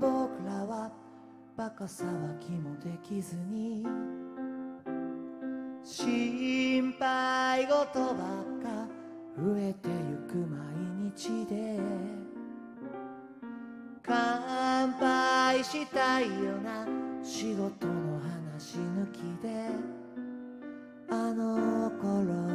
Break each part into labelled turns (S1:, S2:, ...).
S1: 僕らはバカ騒ぎもできずに心配事ばっか増えてゆく毎日で乾杯したいよな仕事の話抜きであの頃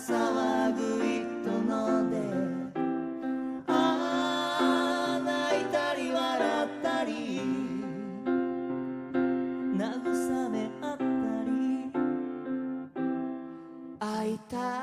S1: 騒ぐ人ので。ああ泣いたり笑ったり。慰め合ったり。会いたい。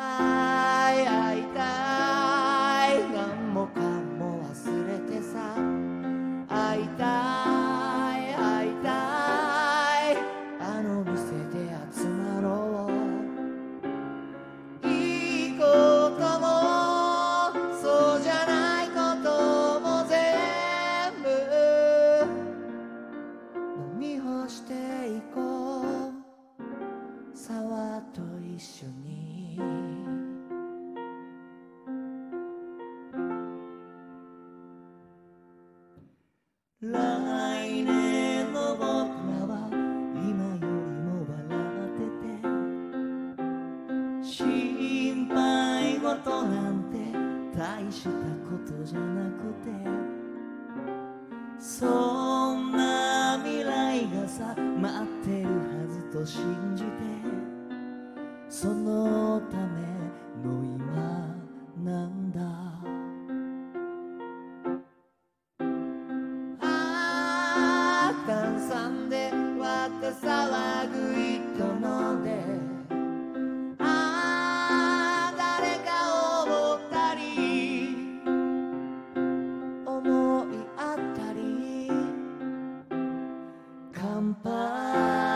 S1: 配事なんて大したことじゃなくてそんな未来がさ待ってるはずと信じてそのための今なんだ。ああ炭酸で割って騒ぐ乾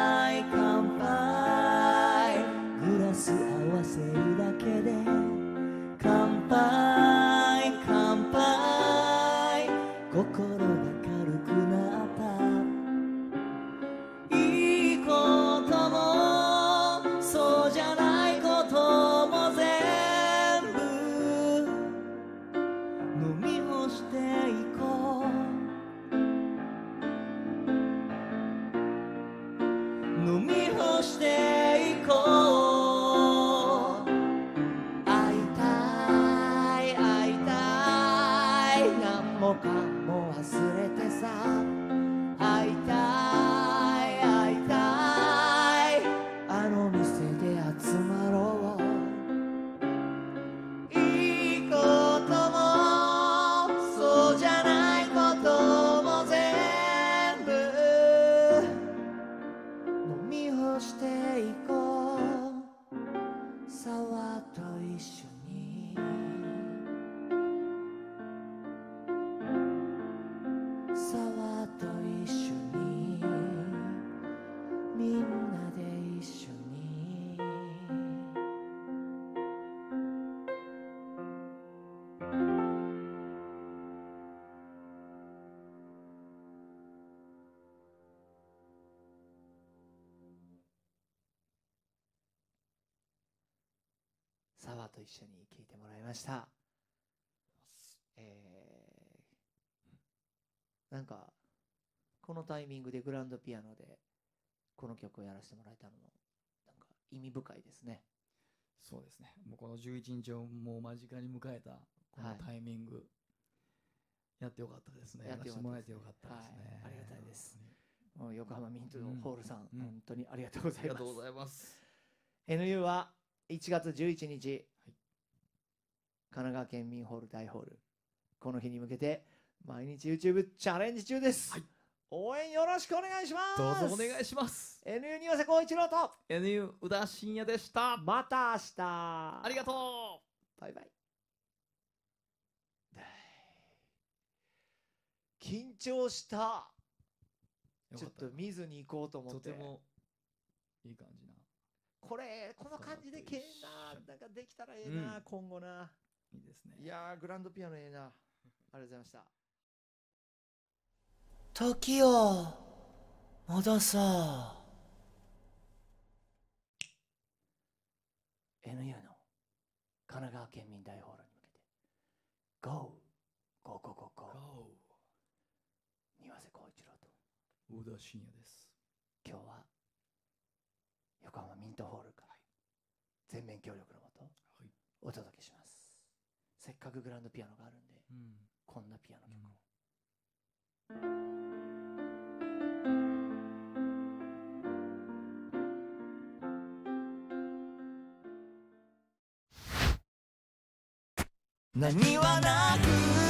S1: 飲み干していこう。会いたい会いたい何もかも沢と一緒に聴いてもらいました。えー、なんかこのタイミングでグランドピアノでこの曲をやらせてもらえたのもなんか意味深いですね。
S2: そうですね。もうこの11日をもう間近に迎えたこの
S1: はい
S2: タイミング、やってよかったですね。やらせてもらえてよかったですね。
S1: はい。ありがたいです。横浜ミントのホールさん、
S2: うん。
S1: 本当にありがとうございます。
S2: ありがとうございます。
S1: NU は1月11日、
S2: はい。
S1: 神奈川県民ホール大ホール。この日に向けて毎日 YouTube チャレンジ中です、
S2: はい。
S1: 応援よろしくお願いします。
S2: どうぞお願いします。
S1: NU 庭瀬光一郎と
S2: NU 宇田信也でした。
S1: また明日。
S2: ありがとう。
S1: バイバイ。緊張した。ちょっと見ずに行こうと思って。
S2: とてもいい感じな。
S1: これこの感じでけえななんかできたらええな、
S2: うん、
S1: 今後な。い
S2: いですね。
S1: いやグランドピアノええな。ありがとうございました。時を戻そう。NU の神奈川県民大ホールに向けて。GO! Go go go go 庭瀬浩一郎と。
S2: 宇田信也です。
S1: 今日は横浜ミントホールか。ら全面協力のもとお届けします。せっかくグランドピアノがあるんで、うん、こんなピアノ曲を、うん、何はなく